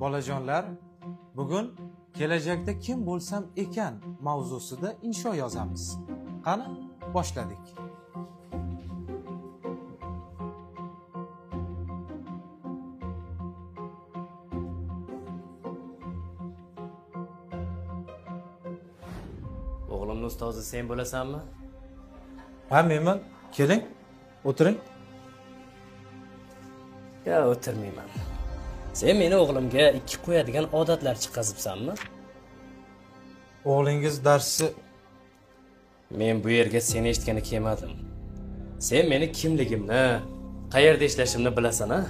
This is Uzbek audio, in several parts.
bolajonlar bugun kelajakda kim bo'lsam ekan mavzusida insho yozamiz. Qani boshladik. O'g'limni ustozi sen bo'lasanmi? Ha menman keling o'tiring. Yo o'tirmayman sen meni o'g'limga ikki qo'yadigan odatlar chiqazibsanmi? O'g'lingiz darsni men bu yerga seni eshitgani kelmadim. Sen meni kimligimni qayerda ishlashimni bilasan a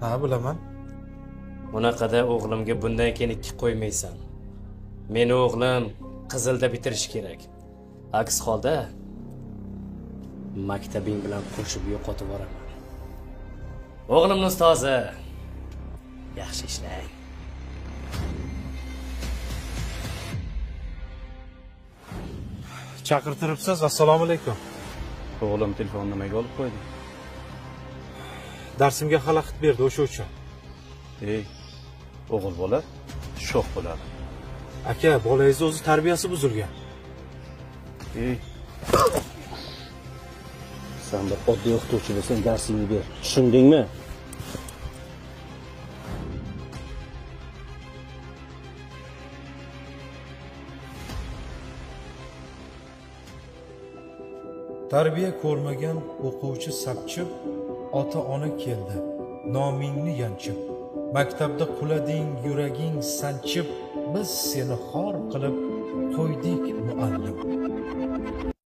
ha bilaman. Bunaqada o'g'limga bundan keyin ikki qo'ymaysan. Meni o'g'lim qizilda bitirishi kerak. Aks holda maktabing bilan qo'shib yo'qotib yuboraman. O'g'limni ustozi ishlang chaqirtiribsiz assalomu alaykum. O'g'lim telefonni nimaga olib qo'ydi? Darsimga xalaqit berdi o'sha uchun. Ey o'g'il bola sho'x bo'ladi. Aka bolangizni o'zi tarbiyasi buzilgan. Ey. San bir oddiy o'qituvchi bo'lsang darsingni ber. Tushundingmi tarbiya ko'rmagan o'quvchi sapchib ota ona keldi nomingni yanchib. Maktabda qulading yuraging sanchib biz seni xor qilib qo'ydik muallim.